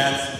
that's